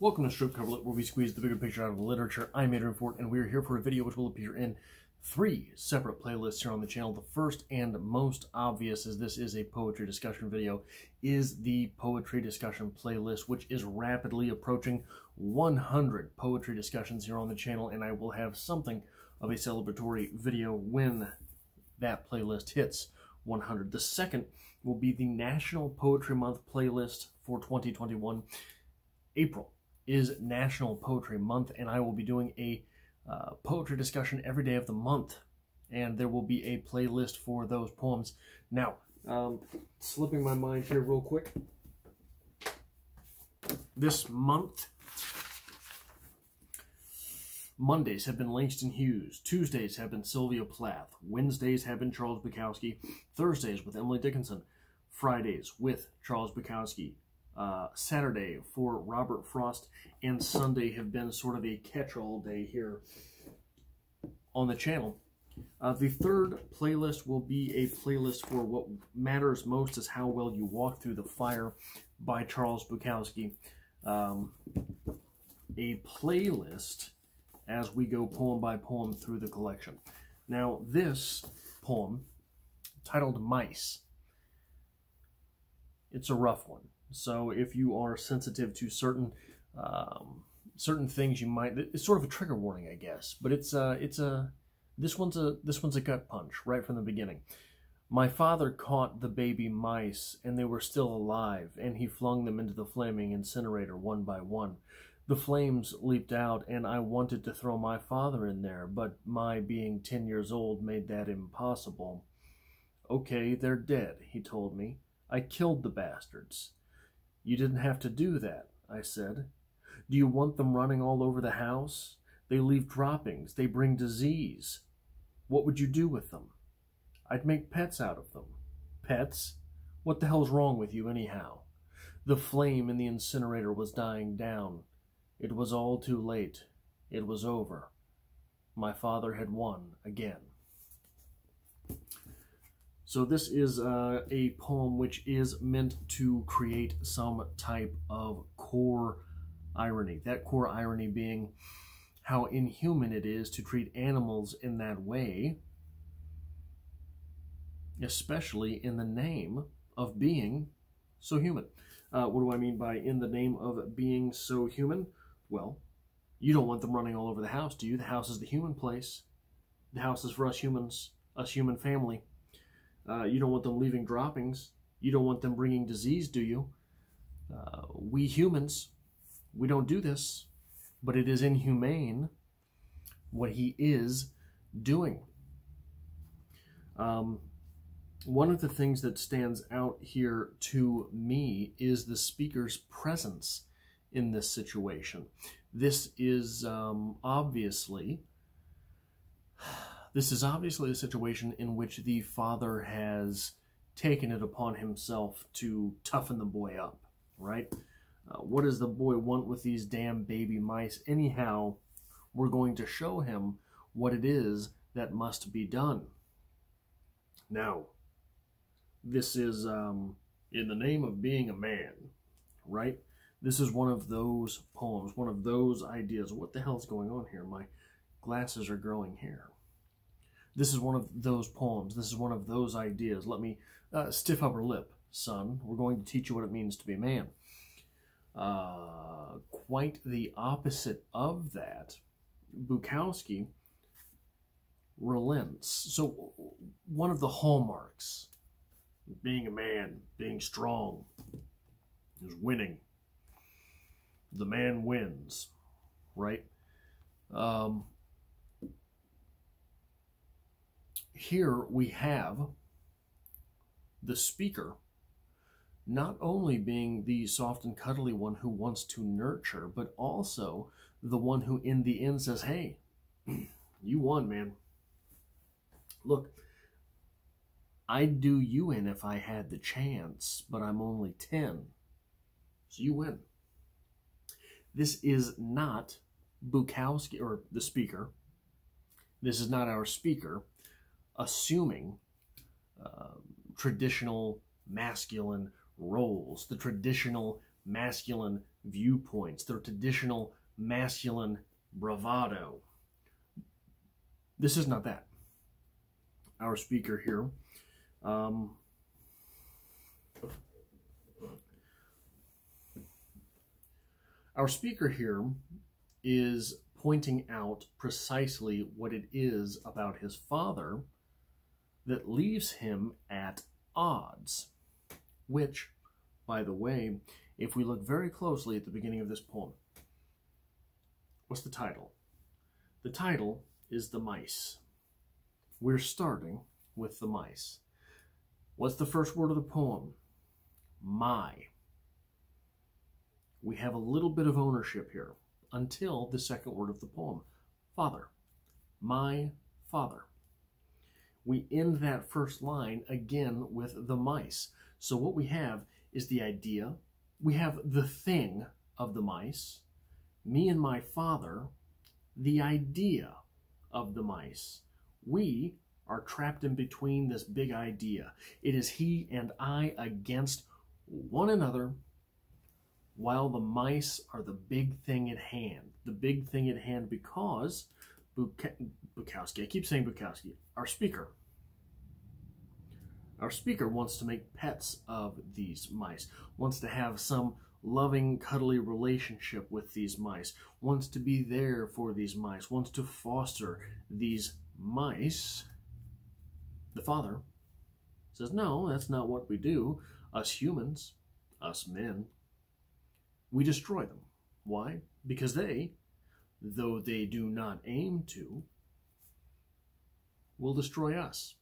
Welcome to Stripped Cover Lit, where we squeeze the bigger picture out of the literature. I'm Adrian Fort, and we're here for a video which will appear in three separate playlists here on the channel. The first and most obvious, as this is a poetry discussion video, is the poetry discussion playlist, which is rapidly approaching 100 poetry discussions here on the channel, and I will have something of a celebratory video when that playlist hits 100. The second will be the National Poetry Month playlist for 2021. April is National Poetry Month, and I will be doing a uh, poetry discussion every day of the month, and there will be a playlist for those poems. Now, um, slipping my mind here real quick. This month, Mondays have been Langston Hughes. Tuesdays have been Sylvia Plath. Wednesdays have been Charles Bukowski. Thursdays with Emily Dickinson. Fridays with Charles Bukowski uh, Saturday for Robert Frost, and Sunday have been sort of a catch-all day here on the channel. Uh, the third playlist will be a playlist for what matters most is how well you walk through the fire by Charles Bukowski. Um, a playlist as we go poem by poem through the collection. Now, this poem, titled Mice, it's a rough one. So if you are sensitive to certain um, certain things, you might. It's sort of a trigger warning, I guess. But it's uh, it's a this one's a this one's a gut punch right from the beginning. My father caught the baby mice, and they were still alive, and he flung them into the flaming incinerator one by one. The flames leaped out, and I wanted to throw my father in there, but my being ten years old made that impossible. Okay, they're dead, he told me. I killed the bastards. You didn't have to do that, I said. Do you want them running all over the house? They leave droppings. They bring disease. What would you do with them? I'd make pets out of them. Pets? What the hell's wrong with you, anyhow? The flame in the incinerator was dying down. It was all too late. It was over. My father had won again. So this is uh, a poem which is meant to create some type of core irony. That core irony being how inhuman it is to treat animals in that way, especially in the name of being so human. Uh, what do I mean by in the name of being so human? Well, you don't want them running all over the house, do you? The house is the human place. The house is for us humans, us human family. Uh, you don't want them leaving droppings. You don't want them bringing disease, do you? Uh, we humans, we don't do this, but it is inhumane what he is doing. Um, one of the things that stands out here to me is the speaker's presence in this situation. This is um, obviously this is obviously a situation in which the father has taken it upon himself to toughen the boy up, right? Uh, what does the boy want with these damn baby mice? Anyhow, we're going to show him what it is that must be done. Now, this is um, in the name of being a man, right? This is one of those poems, one of those ideas. What the hell's going on here? My glasses are growing here. This is one of those poems. This is one of those ideas. Let me uh, stiff upper lip, son. We're going to teach you what it means to be a man. Uh, quite the opposite of that, Bukowski relents. So one of the hallmarks being a man, being strong, is winning. The man wins, right? Um, here we have the speaker not only being the soft and cuddly one who wants to nurture, but also the one who in the end says, hey, you won, man. Look, I'd do you in if I had the chance, but I'm only 10. So you win. This is not Bukowski, or the speaker. This is not our speaker assuming uh, traditional masculine roles, the traditional masculine viewpoints, their traditional masculine bravado. This is not that. Our speaker here um, our speaker here is pointing out precisely what it is about his father that leaves him at odds, which, by the way, if we look very closely at the beginning of this poem, what's the title? The title is The Mice. We're starting with the mice. What's the first word of the poem? My. We have a little bit of ownership here until the second word of the poem, father. My father. We end that first line again with the mice. So what we have is the idea, we have the thing of the mice, me and my father, the idea of the mice. We are trapped in between this big idea. It is he and I against one another while the mice are the big thing at hand. The big thing at hand because Bukowski, I keep saying Bukowski, our speaker. Our speaker wants to make pets of these mice, wants to have some loving, cuddly relationship with these mice, wants to be there for these mice, wants to foster these mice. The father says, No, that's not what we do. Us humans, us men, we destroy them. Why? Because they, though they do not aim to, will destroy us.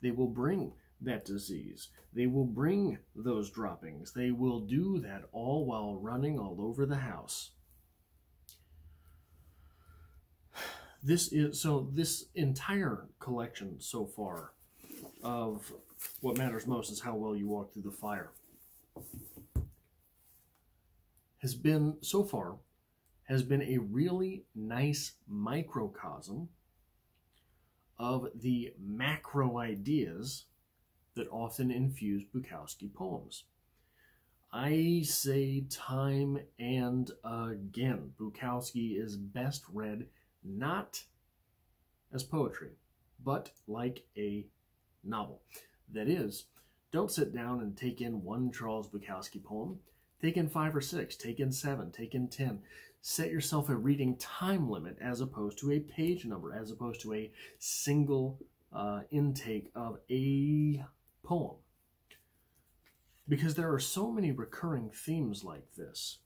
They will bring that disease. They will bring those droppings. They will do that all while running all over the house. This is so this entire collection so far of what matters most is how well you walk through the fire has been, so far, has been a really nice microcosm of the macro ideas that often infuse Bukowski poems. I say time and again, Bukowski is best read not as poetry, but like a novel. That is, don't sit down and take in one Charles Bukowski poem Take in five or six, take in seven, take in 10. Set yourself a reading time limit as opposed to a page number, as opposed to a single uh, intake of a poem. Because there are so many recurring themes like this.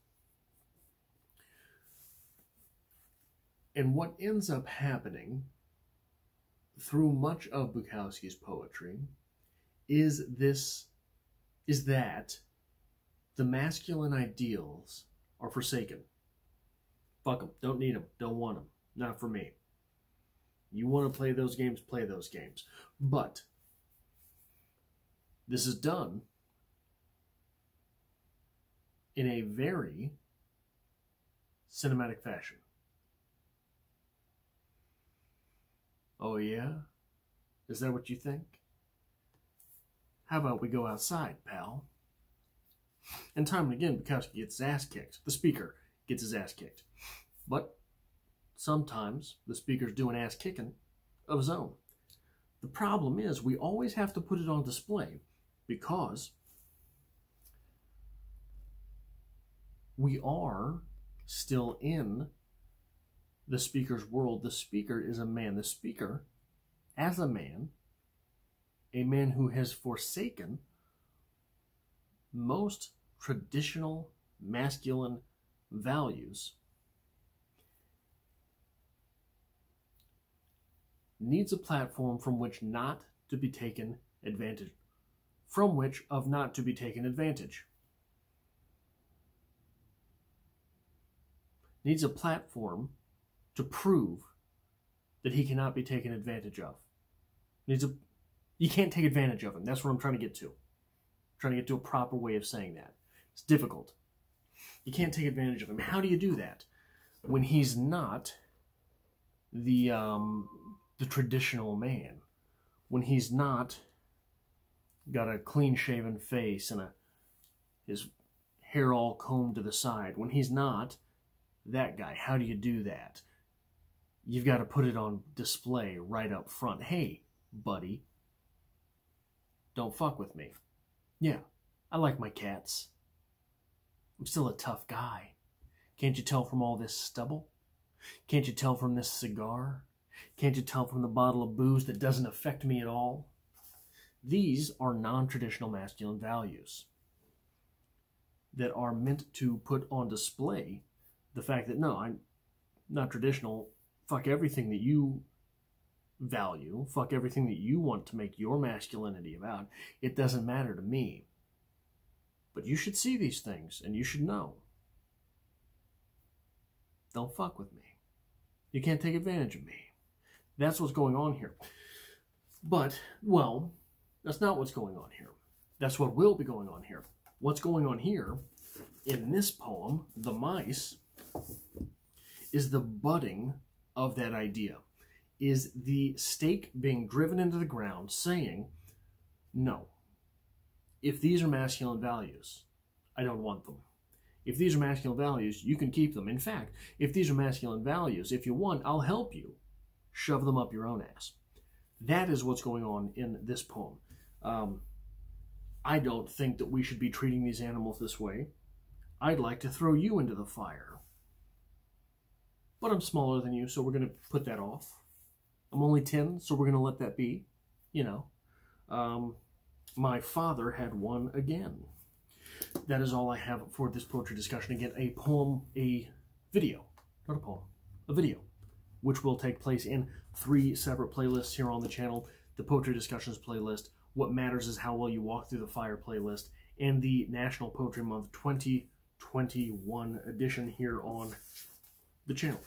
And what ends up happening through much of Bukowski's poetry is this is that the masculine ideals are forsaken. Fuck them. Don't need them. Don't want them. Not for me. You want to play those games, play those games. But this is done in a very cinematic fashion. Oh, yeah? Is that what you think? How about we go outside, pal? And time and again, Bukowski gets his ass kicked. The speaker gets his ass kicked. But sometimes the speaker's doing ass kicking of his own. The problem is we always have to put it on display because we are still in the speaker's world. The speaker is a man. The speaker, as a man, a man who has forsaken most traditional masculine values needs a platform from which not to be taken advantage from which of not to be taken advantage. Needs a platform to prove that he cannot be taken advantage of. Needs a you can't take advantage of him. That's what i'm trying to get to. I'm trying to get to a proper way of saying that. It's difficult. You can't take advantage of him. How do you do that when he's not the um, the traditional man? When he's not got a clean shaven face and a his hair all combed to the side. When he's not that guy, how do you do that? You've got to put it on display right up front. Hey, buddy, don't fuck with me. Yeah, I like my cats. I'm still a tough guy. Can't you tell from all this stubble? Can't you tell from this cigar? Can't you tell from the bottle of booze that doesn't affect me at all? These are non-traditional masculine values that are meant to put on display the fact that no, I'm not traditional. Fuck everything that you value. Fuck everything that you want to make your masculinity about. It doesn't matter to me. But you should see these things and you should know. Don't fuck with me. You can't take advantage of me. That's what's going on here. But, well, that's not what's going on here. That's what will be going on here. What's going on here in this poem, The Mice, is the budding of that idea, is the stake being driven into the ground saying, no, if these are masculine values, I don't want them. If these are masculine values, you can keep them. In fact, if these are masculine values, if you want, I'll help you shove them up your own ass. That is what's going on in this poem. Um, I don't think that we should be treating these animals this way. I'd like to throw you into the fire. But I'm smaller than you, so we're going to put that off. I'm only 10, so we're going to let that be. You know. Um, my father had won again that is all I have for this poetry discussion. Again, a poem, a video, not a poem, a video, which will take place in three separate playlists here on the channel. The Poetry Discussions playlist, What Matters is How Well You Walk Through the Fire playlist, and the National Poetry Month 2021 edition here on the channel.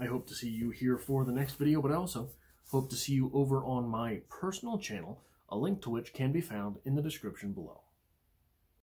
I hope to see you here for the next video, but I also hope to see you over on my personal channel, a link to which can be found in the description below.